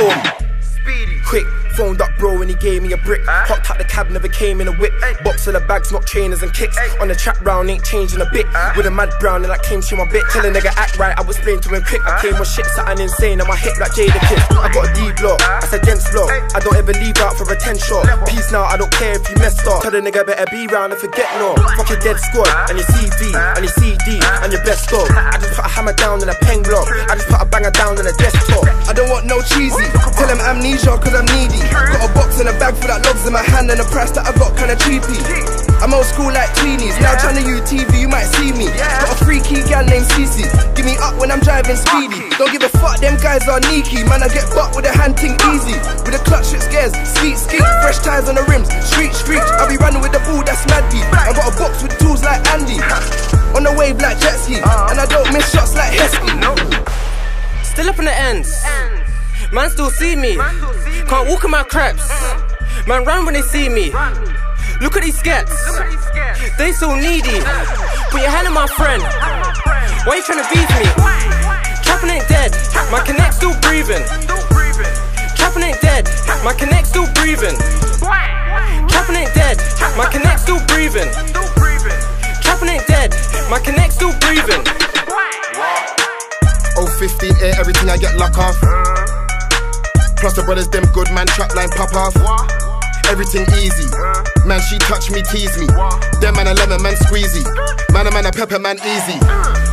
storm. Quick, phoned up bro and he gave me a brick. Hopped out the cab, never came in a whip. Box of the bags, not trainers and kicks. On the trap round, ain't changing a bit. With a mad brown, and I came to my bit. Tell a nigga act right, I was explain to him quick. I came with shit, something insane. On my hip like Jada Kiss. I got a D block, that's a dense block. I don't ever leave out for a 10 shot. Peace now, I don't care if you messed up. Tell the nigga better be round and forget no. Fuck your dead squad, and your CV, and your CD, and your best dog. I just put a hammer down in a pen block. I just put a banger down in a desktop. I don't want no cheesy. Tell him amnesia, cause I'm needy. Got a box and a bag full of logs in my hand, and the price that I got kinda cheapy. I'm old school like tweenies. Now trying to use TV, you might see me. Got a freaky gal named Cece. Give me up when I'm driving speedy. Don't give a fuck, them guys are neaky. Man, I get butt with a hand ting easy. With a clutch that scares. Sweet skeet, fresh tires on the rims. Street street, I'll be running with the ball that's mad deep. I got a box with tools like Andy. On the wave like jet ski. And I don't miss shots like Heskey. Still up in the ends. Man still see me. Can't walk in my creps. Mm-hmm. Man run when they see me. Look at these skets. They so needy. Put your hand on my friend. Why you tryna beef me? Trapping ain't dead. My connect still breathing. Trapping ain't dead. My connect still oh, breathing. Trapping ain't dead. My connect still breathing. Trapping ain't dead. My connect still breathing. 015 air, everything I get luck off. Uh-huh. Plus the brothers, them good man, trap line pop off. Everything easy. Man, she touch me, tease me. Them man a lemon, man squeezy. Man a man a pepper, man easy.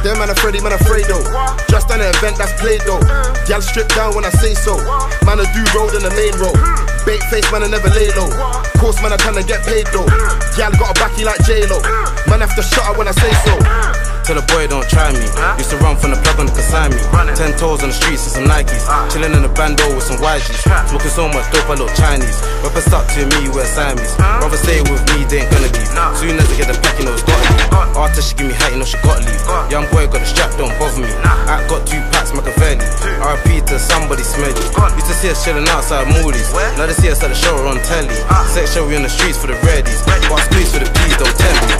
Them man a Freddy, man afraid though. Just an event that's played though. Gal strip down when I say so. Man a do road in the main road. Bait face, man I never lay low. Course man a I tryna get paid though. Y'all got a backy like J Lo. Man have to shut her when I say so. Tell the boy don't try me. Used to run from the plug on the Kasami. Ten toes on the streets and some Nikes. Chilling in the bando with some YGs. Smoking so much dope, I look Chinese. Rapper stuck to me, wear Siamese. Rather stay with me, they ain't gonna leave. Soon as I get the pack, you know it's gotta leave. After she give me height, you know she gotta leave. Young boy got the strap, don't bother me. I got two packs, Machiavelli. RP to somebody smelly. Used to see us chilling outside Moody's. Now they see us at the show on telly. Sex show, we on the streets for the readies. But I squeeze for the peas, don't tell me.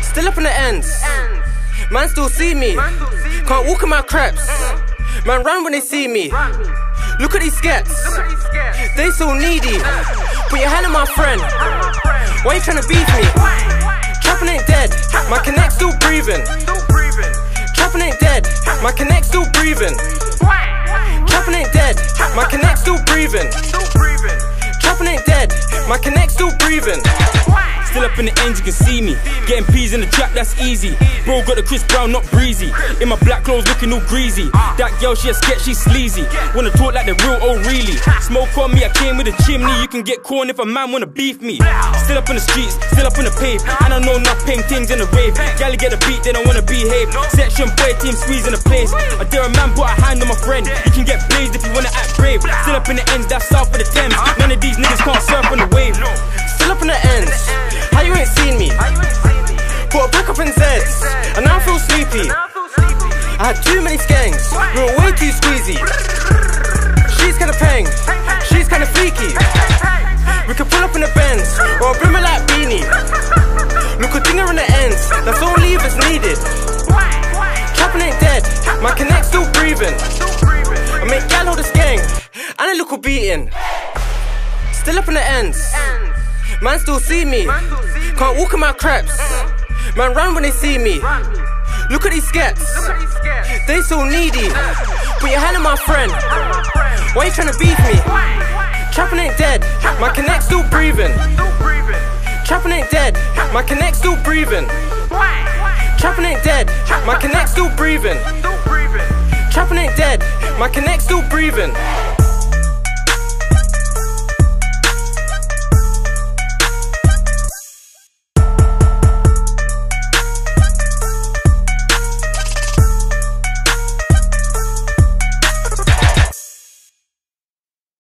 Still up in the ends. Man still see me. Can't walk in my creps. Uh-huh. Man run when they see me. Look at these skets. They so needy. Uh-huh. Put your hand on my friend. Why you tryna beat me? Trapping ain't dead. My connect still breathing. Trapping ain't dead. My connect still breathing. Trapping ain't dead. My connect still breathing. Trapping ain't dead. My connect still breathing. Up in the ends, you can see me. Getting peas in the trap, that's easy. Bro got the Chris Brown, not breezy. In my black clothes, looking all greasy. That girl, she a sketch, she sleazy. Wanna talk like the real, really? Smoke on me, I came with a chimney. You can get corn if a man wanna beef me. Still up in the streets, still up in the pave. And I know enough paintings in the rave. Gally get a beat, they don't wanna behave. Section boy team squeezing the place. I dare a man put a hand on my friend. You can get blazed if you wanna act brave. Still up in the ends, that's south of the Thames. None of these niggas can't surf on the wave. Still up in the ends. How you ain't seen me? Put a back up in Zeds, and now I feel sleepy. I had too many skanks, we were way too squeezy. She's kinda peng, she's kinda freaky. We could pull up in the Benz, or a brimmer like beanie. Look a dinger in the ends, that's only if it's needed. Trapping ain't dead, my connect still breathing. I make gal hold a skank, and a little beating. Still up in the ends. Man still see me. Can't walk in my creps. Mm-hmm. Man run when they see me. Look at these skets. They so needy. Put your hand on my friend. Why you tryna beef me? Trapping ain't dead. My connect still breathing. Trapping ain't dead. My connect still breathing. Trapping ain't dead. My connect still breathing. Trapping ain't dead. My connect still breathing.